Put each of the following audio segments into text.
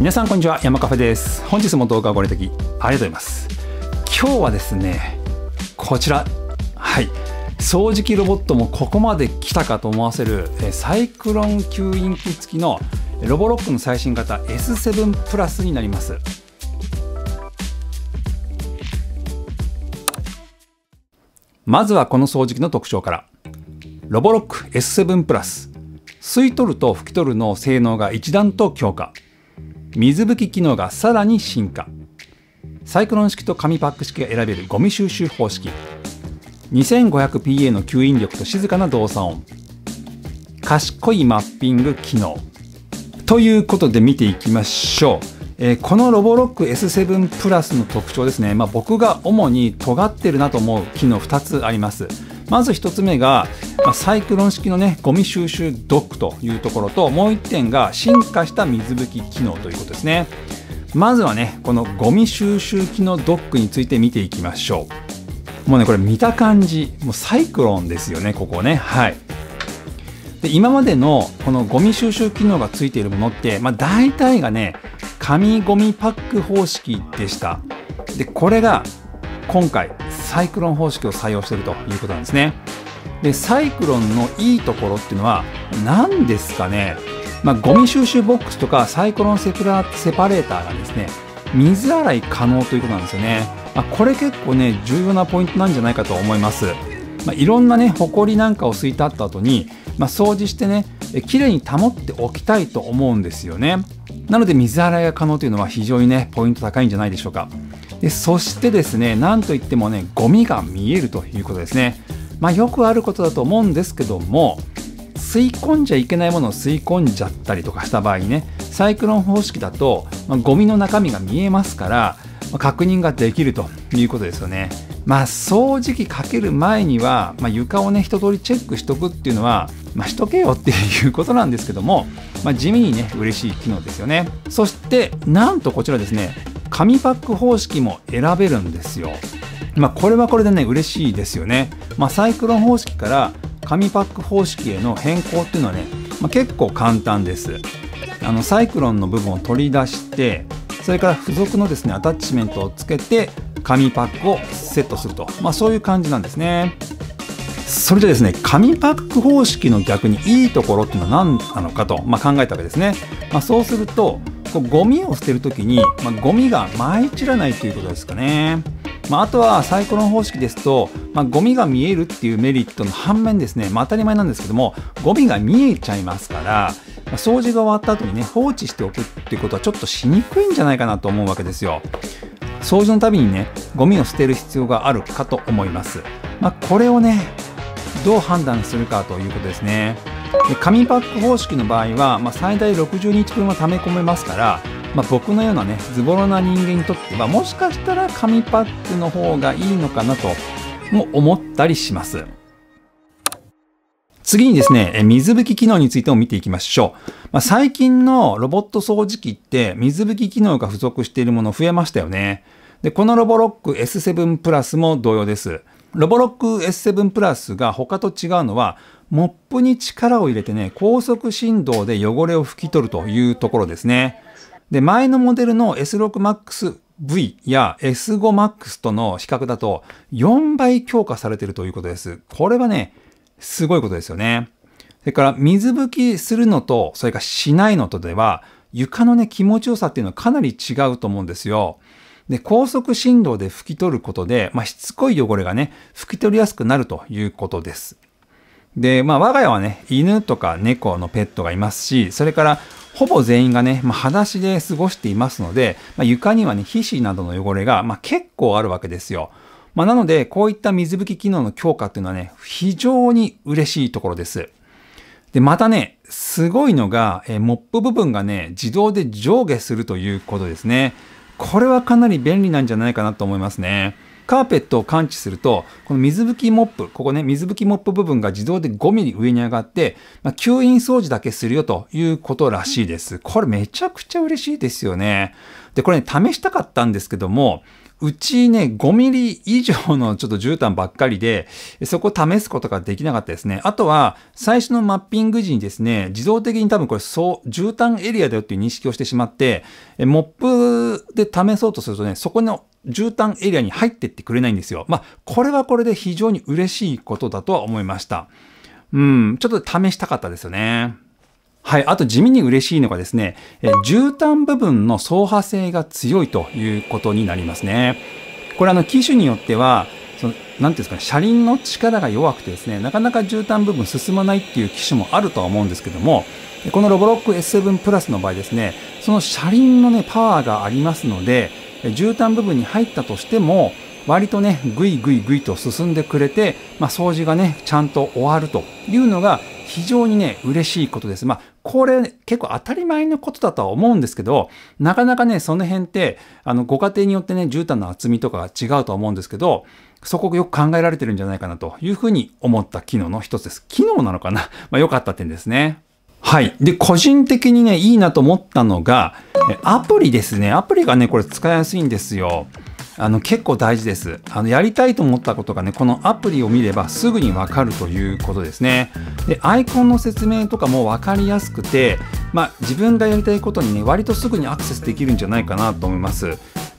皆さんこんにちは山カフェです。本日も動画をご覧いただきありがとうございます。今日はですねこちら。はい。掃除機ロボットもここまで来たかと思わせるサイクロン吸引機付きのロボロックの最新型 S7 プラスになります。まずはこの掃除機の特徴から。ロボロック S7 プラス。吸い取ると拭き取るの性能が一段と強化。水拭き機能がさらに進化。サイクロン式と紙パック式が選べるゴミ収集方式。2500PA の吸引力と静かな動作音。賢いマッピング機能。ということで見ていきましょう、えー、このロボロック S7 プラスの特徴ですね、まあ、僕が主に尖ってるなと思う機能2つあります。まず1つ目が、ま、サイクロン式のねゴミ収集ドックというところともう1点が進化した水拭き機能ということですね。まずはねこのゴミ収集機能ドックについて見ていきましょう。もうねこれ見た感じもうサイクロンですよねここね。はい。で今までのこのゴミ収集機能がついているものって、まあ、大体がね紙ゴミパック方式でした。でこれが今回サイクロン方式を採用しているということなんですね。でサイクロンのいいところっていうのは何ですかね、まあ、ゴミ収集ボックスとかサイクロンセプラセパレーターがですね水洗い可能ということなんですよね、まあ、これ結構ね重要なポイントなんじゃないかと思います、まあ、いろんなねホコリなんかを吸いたった後に、まあ、掃除してねきれいに保っておきたいと思うんですよね。なので水洗いが可能というのは非常にねポイント高いんじゃないでしょうか。でそしてですねなんといってもねゴミが見えるということですね。まあよくあることだと思うんですけども吸い込んじゃいけないものを吸い込んじゃったりとかした場合ねサイクロン方式だと、まあ、ゴミの中身が見えますから、まあ、確認ができるということですよね。まあ掃除機かける前には、まあ、床をね一通りチェックしとくっていうのはまあ、しとけよっていうことなんですけども、まあ、地味にね嬉しい機能ですよね。そしてなんとこちらですね紙パック方式も選べるんですよ。まあ、これはこれでね、嬉しいですよね。まあ、サイクロン方式から紙パック方式への変更っていうのはね、まあ、結構簡単です。あのサイクロンの部分を取り出して、それから付属のですね、アタッチメントをつけて、紙パックをセットすると。まあ、そういう感じなんですね。それでですね、紙パック方式の逆にいいところっていうのは何なのかと、まあ、考えたわけですね。まあ、そうすると、こうゴミを捨てるときに、まあ、ゴミが舞い散らないということですかね。まあ、あとはサイコロン方式ですと、まあ、ゴミが見えるっていうメリットの反面ですね、まあ、当たり前なんですけどもゴミが見えちゃいますから、まあ、掃除が終わった後にね放置しておくっていうことはちょっとしにくいんじゃないかなと思うわけですよ。掃除のたびにねゴミを捨てる必要があるかと思います。まあ、これをねどう判断するかということですね。で紙パック方式の場合は、まあ、最大60日分は溜め込めますから、まあ、僕のようなねズボラな人間にとってはもしかしたら紙パックの方がいいのかなとも思ったりします。次にですね、水拭き機能についても見ていきましょう。まあ、最近のロボット掃除機って水拭き機能が付属しているもの増えましたよね。で、このロボロック S7 プラスも同様です。ロボロック S7 プラスが他と違うのは、モップに力を入れてね、高速振動で汚れを拭き取るというところですね。で、前のモデルの S6MAX V や S5MAX との比較だと4倍強化されているということです。これはね、すごいことですよね。それから水拭きするのと、それからしないのとでは、床のね、気持ちよさっていうのはかなり違うと思うんですよ。で、高速振動で拭き取ることで、まあ、しつこい汚れがね、拭き取りやすくなるということです。で、まあ、我が家はね、犬とか猫のペットがいますし、それから、ほぼ全員がね、まあ、裸足で過ごしていますので、まあ、床にはね、皮脂などの汚れが、まあ、結構あるわけですよ。まあ、なので、こういった水拭き機能の強化っていうのはね、非常に嬉しいところです。で、またね、すごいのが、えモップ部分がね、自動で上下するということですね。これはかなり便利なんじゃないかなと思いますね。カーペットを感知すると、この水拭きモップ、ここね、水拭きモップ部分が自動で5ミリ上に上がって、まあ、吸引掃除だけするよということらしいです。これめちゃくちゃ嬉しいですよね。で、これね、試したかったんですけども、うちね、5ミリ以上のちょっと絨毯ばっかりで、そこを試すことができなかったですね。あとは、最初のマッピング時にですね、自動的に多分これ、そう、絨毯エリアだよっていう認識をしてしまって、モップで試そうとするとね、そこの絨毯エリアに入ってってくれないんですよ。まあ、これはこれで非常に嬉しいことだとは思いました。うん、ちょっと試したかったですよね。はい。あと地味に嬉しいのがですね、え絨毯部分の走破性が強いということになりますね。これあの機種によっては、その、なんていうんですかね、車輪の力が弱くてですね、なかなか絨毯部分進まないっていう機種もあるとは思うんですけども、このロボロック S7 プラスの場合ですね、その車輪のね、パワーがありますので、絨毯部分に入ったとしても、割とね、ぐいぐいぐいと進んでくれて、まあ、掃除がね、ちゃんと終わるというのが非常にね、嬉しいことです。まあ、これ結構当たり前のことだとは思うんですけど、なかなかね、その辺って、あの、ご家庭によってね、絨毯の厚みとかが違うとは思うんですけど、そこがよく考えられてるんじゃないかなというふうに思った機能の一つです。機能なのかな？まあ、良かった点ですね。はい。で、個人的にね、いいなと思ったのが、アプリですね。アプリがね、これ使いやすいんですよ。あの結構大事です。あのやりたいと思ったことがね、このアプリを見ればすぐにわかるということですね。で、アイコンの説明とかもわかりやすくて、まあ、自分がやりたいことにね、割とすぐにアクセスできるんじゃないかなと思います。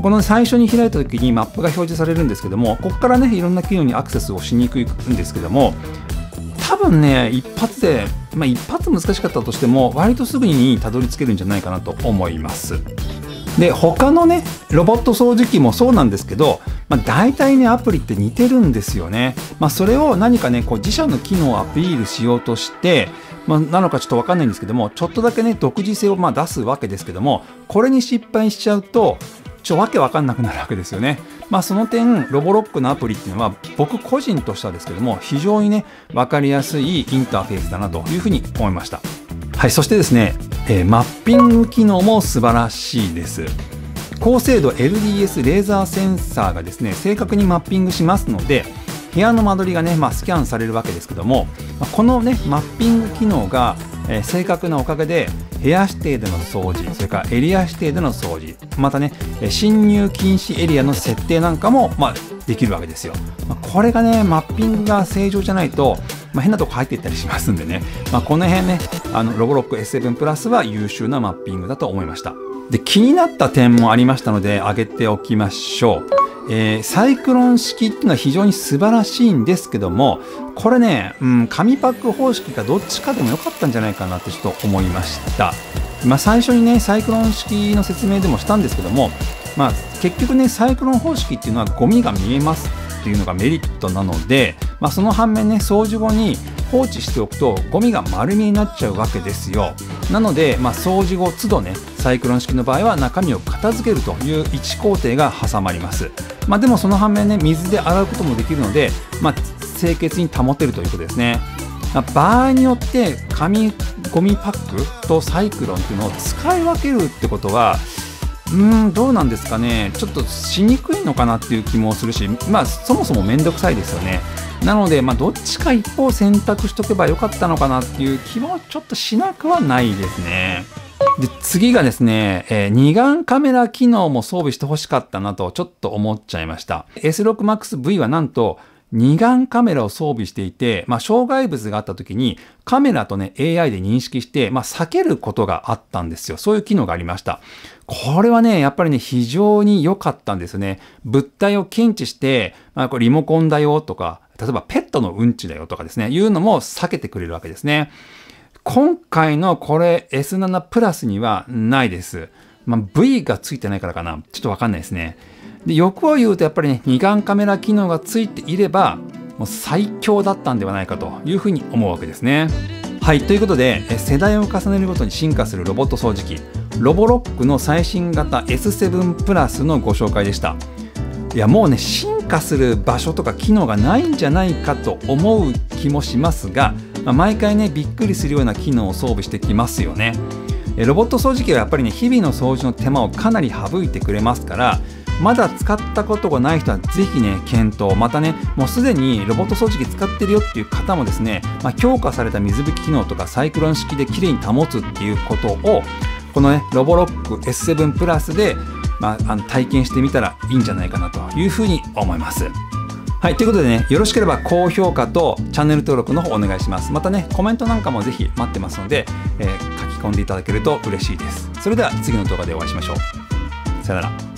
この最初に開いた時にマップが表示されるんですけども、ここからね、いろんな機能にアクセスをしにくいんですけども、多分ね、一発で、まあ一発難しかったとしても、割とすぐにたどり着けるんじゃないかなと思います。で他のねロボット掃除機もそうなんですけど、まあ、大体ねアプリって似てるんですよね、まあ、それを何かねこう自社の機能をアピールしようとしてまあ、なのかちょっとわかんないんですけどもちょっとだけね独自性をま出すわけですけどもこれに失敗しちゃうとちょわけわかんなくなるわけですよね。まあその点ロボロックのアプリっていうのは僕個人としてはですけども非常にね分かりやすいインターフェースだなというふうに思いました。はいそしてですねえー、マッピング機能も素晴らしいです。高精度 LDS レーザーセンサーがですね正確にマッピングしますので部屋の間取りがね、まあ、スキャンされるわけですけどもこのねマッピング機能が、え、正確なおかげで部屋指定での掃除それからエリア指定での掃除またね侵入禁止エリアの設定なんかも、まあ、できるわけですよ、ま、これがねマッピングが正常じゃないとま、変なとこ入っていったりしますんでね、ま、この辺ねあのロボロック S7 プラスは優秀なマッピングだと思いました。で気になった点もありましたので挙げておきましょう。えー、サイクロン式っていうのは非常に素晴らしいんですけどもこれね、うん、紙パック方式かどっちかでもよかったんじゃないかなってちょっと思いました、まあ、最初にねサイクロン式の説明でもしたんですけども、まあ、結局ねサイクロン方式っていうのはゴミが見えますっていうのがメリットなので、まあ、その反面ね掃除後に放置しておくとゴミが丸見えになっちゃうわけですよ。なので、まあ、掃除後都度ねサイクロン式の場合は中身を片付けるという1工程が挟まります、まあ、でもその反面ね水で洗うこともできるので、まあ、清潔に保てるということですね。場合によって紙ゴミパックとサイクロンっていうのを使い分けるってことはうんどうなんですかね。ちょっとしにくいのかなっていう気もするしまあそもそも面倒くさいですよね。なので、まあ、どっちか一方選択しとけばよかったのかなっていう気もちょっとしなくはないですね。で次がですね、えー、二眼カメラ機能も装備してほしかったなとちょっと思っちゃいました。S6MAXV はなんと二眼カメラを装備していて、まあ、障害物があった時にカメラとね AI で認識して、まあ、避けることがあったんですよ。そういう機能がありました。これはね、やっぱりね、非常に良かったんですね。物体を検知して、まあ、これリモコンだよとか、例えばペットのうんちだよとかですね、いうのも避けてくれるわけですね。今回のこれ S7 プラスにはないです。まあ、V がついてないからかな。ちょっとわかんないですね。で、欲を言うとやっぱりね、二眼カメラ機能がついていれば、もう最強だったんではないかというふうに思うわけですね。はい、ということで、世代を重ねるごとに進化するロボット掃除機、ロボロックの最新型 S7 プラスのご紹介でした。いやもうね進化する場所とか機能がないんじゃないかと思う気もしますが、まあ、毎回ねびっくりするような機能を装備してきますよね。ロボット掃除機はやっぱりね日々の掃除の手間をかなり省いてくれますからまだ使ったことがない人はぜひね検討。またねもうすでにロボット掃除機使ってるよっていう方もですね、まあ、強化された水拭き機能とかサイクロン式できれいに保つっていうことをこのねロボロック S7 プラスでまあ、あの体験してみたらいいんじゃないかなというふうに思います。はい、ということでね、よろしければ高評価とチャンネル登録の方お願いします。またね、コメントなんかもぜひ待ってますので、えー書き込んでいただけると嬉しいです。それでは次の動画でお会いしましょう。さよなら。